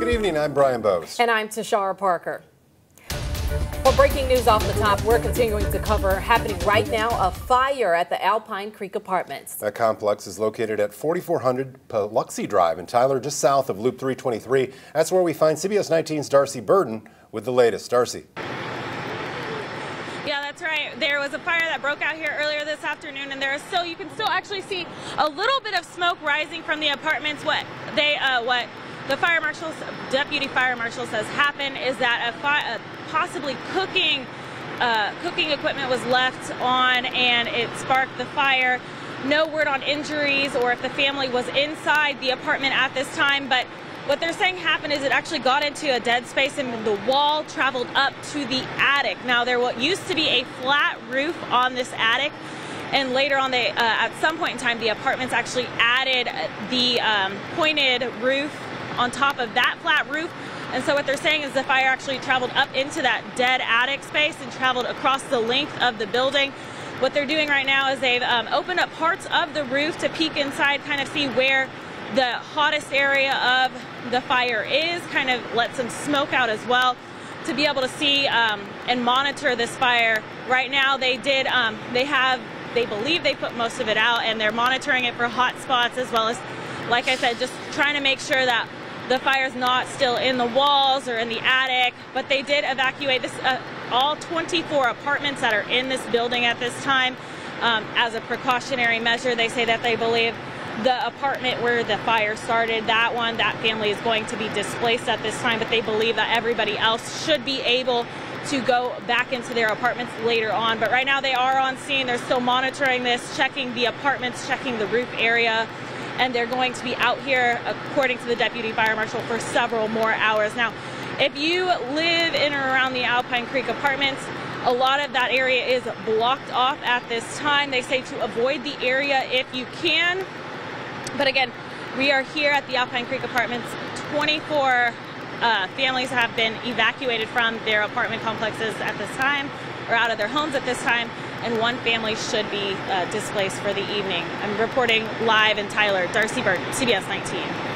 Good evening, I'm Brian Bose. And I'm Tashara Parker. Well, breaking news off the top, we're continuing to cover happening right now a fire at the Alpine Creek Apartments. That complex is located at 4400 Paluxy Drive in Tyler, just south of Loop 323. That's where we find CBS 19's Darcy Burden with the latest. Darcy. Yeah, that's right. There was a fire that broke out here earlier this afternoon, and there is still you can still actually see a little bit of smoke rising from the apartments. What they uh, what the fire marshal, deputy fire marshal says happened is that a, a possibly cooking uh, cooking equipment was left on and it sparked the fire. No word on injuries or if the family was inside the apartment at this time, but what they're saying happened is it actually got into a dead space and the wall traveled up to the attic. Now there used to be a flat roof on this attic and later on they uh, at some point in time the apartments actually added the um, pointed roof on top of that flat roof. And so what they're saying is the fire actually traveled up into that dead attic space and traveled across the length of the building. What they're doing right now is they've um, opened up parts of the roof to peek inside, kind of see where the hottest area of the fire is, kind of let some smoke out as well to be able to see um, and monitor this fire. Right now they did, um, they have, they believe they put most of it out and they're monitoring it for hot spots as well as, like I said, just trying to make sure that the fire's not still in the walls or in the attic, but they did evacuate this uh, all 24 apartments that are in this building at this time um, as a precautionary measure. They say that they believe the apartment where the fire started, that one, that family is going to be displaced at this time, but they believe that everybody else should be able to go back into their apartments later on. But right now they are on scene. They're still monitoring this, checking the apartments, checking the roof area and they're going to be out here, according to the deputy fire marshal, for several more hours. Now, if you live in or around the Alpine Creek apartments, a lot of that area is blocked off at this time. They say to avoid the area if you can. But again, we are here at the Alpine Creek apartments. 24 uh, families have been evacuated from their apartment complexes at this time or out of their homes at this time and one family should be uh, displaced for the evening. I'm reporting live in Tyler, Darcy Burton, CBS 19.